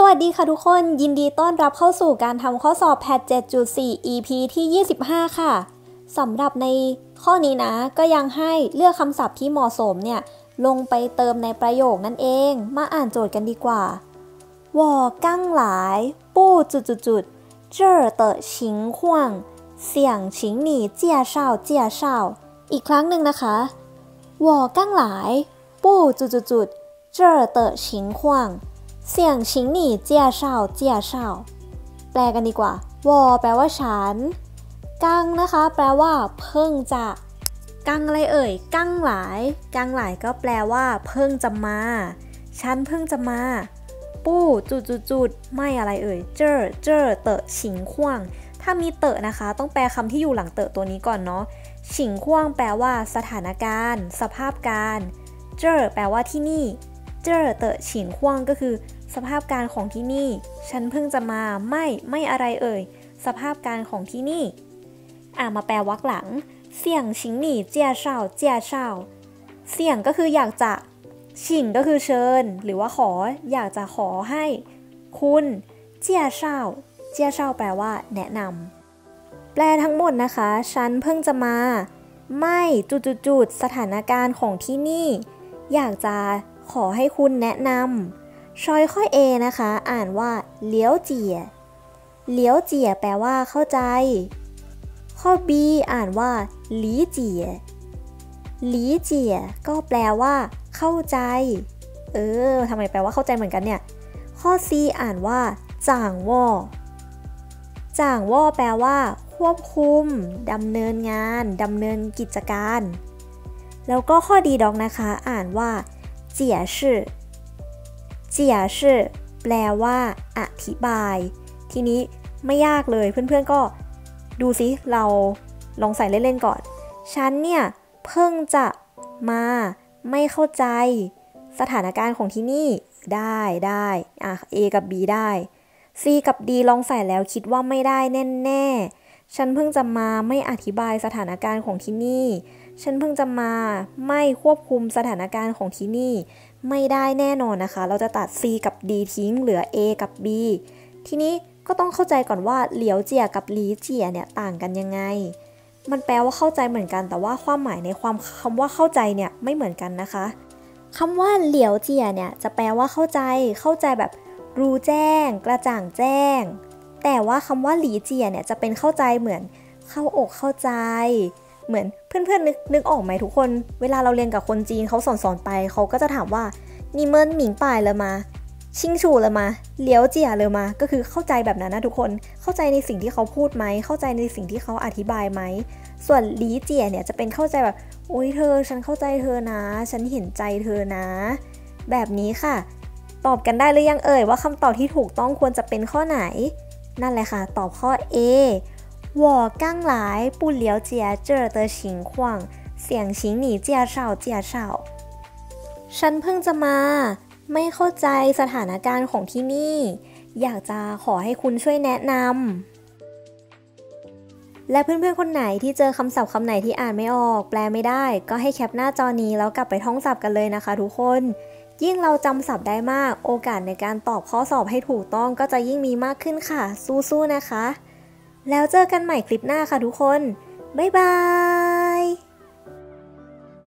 สวัสดีค่ะทุกคนยินดีต้อนรับเข้าสู่การทำข้อสอบแพท7.4 EP ที่ 25 ค่ะสำหรับในข้อนี้นะ ก็ยังให้เลือกคำศัพท์ที่เหมาะสมเนี่ย ลงไปเติมในประโยคนั่นเอง มาอ่านโจทย์กันดีกว่าวอกั้งหลายปู้จุดจุดจุดเจอเตอชิงห่วงเสี่ยงชิงหนีเจียเฉาเจียเฉาอีกครั้งหนึ่งนะคะวอกั้งหลายปู้จุดจุดจุดเจอเตอชิงห่วง เสี่ยงชิงหนี่เจียเช่าเจียเช่าแปลกันดีกว่า วอ แปลว่าฉัน กังนะคะ แปลว่า เพิ่งจะ กังอะไรเอ่ย กังหลาย กังหลายก็แปลว่า เพิ่งจะมา ฉันเพิ่งจะมา ปู้จุดจุดจุดไม่อะไรเอ่ย เจอเจอเตะฉิงขว้างถ้ามีเตะนะคะ ต้องแปลคำที่อยู่หลังเตะตัวนี้ก่อนเนาะ ฉิงขว้างแปลว่า สถานการณ์ สภาพการ เจอแปลว่าที่นี่ เจอเตะฉิงขว้างก็คือ สภาพการของที่นี่ ฉันเพิ่งจะมาไม่ไม่อะไรเอ่ย สภาพการของที่นี่ อ่ามาแปลวักหลัง เสี่ยงชิงหนี่เจียเช่าเจียเช่าเสี่ยงก็คืออยากจะชิงก็คือเชิญ หรือว่าขออยากจะขอให้ คุณเจียเช่าเจียเช่าแปลว่า แนะนำแปลทั้งหมดนะคะ ฉันเพิ่งจะมา ไม่จุดๆสถานการณ์ของที่นี่ อยากจะ ขอให้คุณแนะนำชอยข้อ A นะคะ อ่านว่าเลี้ยวเจี๋ยเลี้ยวเจี๋ยแปลว่าเข้าใจ ข้อ B อ่านว่าหลีเจี๋ยหลีเจี๋ยก็แปลว่า เข้าใจ เออทำไมแปลว่าเข้าใจเหมือนกันเนี่ย ข้อ C อ่านว่าจ่างว่อจ่างว่อแปลว่า ควบคุมดำเนินงานดำเนินกิจการ แล้วก็ข้อดีดอกนะคะ อ่านว่า เจียชื่อเจียชื่อแปลว่า อธิบาย ทีนี้ไม่ยากเลยเพื่อนๆก็ดูซิเราลองใส่เล่นๆก่อน ฉันเนี่ย เพิ่งจะมาไม่เข้าใจ สถานการณ์ของที่นี่ได้ได้อะ A กับ B ได้ C กับ D ลองใส่แล้วคิดว่าไม่ได้แน่ๆ ฉันเพิ่งจะมาไม่อธิบายสถานการณ์ของที่นี่ ฉันเพิ่งจะมาไม่ควบคุมสถานการณ์ของที่นี่ ไม่ได้แน่นอนนะคะ เราจะตัด C กับ D ทิ้งเหลือ A กับ B ทีนี้ก็ต้องเข้าใจก่อนว่าเหลียวเจียกับหลีเจียเนี่ยต่างกันยังไง มันแปลว่าเข้าใจเหมือนกัน แต่ว่าความหมายในความคำว่าเข้าใจเนี่ยไม่เหมือนกันนะคะคำว่าเหลียวเจียเนี่ยจะแปลว่าเข้าใจ เข้าใจแบบรู้แจ้ง กระจ่างแจ้ง แต่ว่าคำว่าหลีเจียเนี่ยจะเป็นเข้าใจเหมือนเข้าอกเข้าใจ เหมือนเพื่อนๆนึกนึกออกไหมทุกคน เวลาเราเรียนกับคนจีนเขาสอนสอนไปเขาก็จะถามว่านี่เมินหมิงป่ายเลยมาชิงชูเลยมาเลี้ยวเจียเลยมา ก็คือเข้าใจแบบนั้นนะทุกคน เข้าใจในสิ่งที่เขาพูดไหม เข้าใจในสิ่งที่เขาอธิบายไหม ส่วนลีเจียเนี่ยจะเป็นเข้าใจแบบโอ้ยเธอ ฉันเข้าใจเธอนะ ฉันเห็นใจเธอนะ แบบนี้ค่ะ ตอบกันได้หรือยังเอ่ยว่าคำตอบที่ถูกต้องควรจะเป็นข้อไหน นั่นแหละค่ะ ตอบข้อ A 我刚来，不了解这儿的情况，想请你介绍介绍。ฉันเพิ่งจะมา ไม่เข้าใจสถานการณ์ของที่นี่ อยากจะขอให้คุณช่วยแนะนำ และเพื่อนๆคนไหนที่เจอคำศัพท์คำไหนที่อ่านไม่ออก แปลไม่ได้ ก็ให้แคปหน้าจอนี้แล้วกลับไปท่องศัพท์กันเลยนะคะทุกคน ยิ่งเราจำศัพท์ได้มาก โอกาสในการตอบข้อสอบให้ถูกต้องก็จะยิ่งมีมากขึ้นค่ะ สู้ๆนะคะ แล้วเจอกันใหม่คลิปหน้าค่ะทุกคน บ๊ายบาย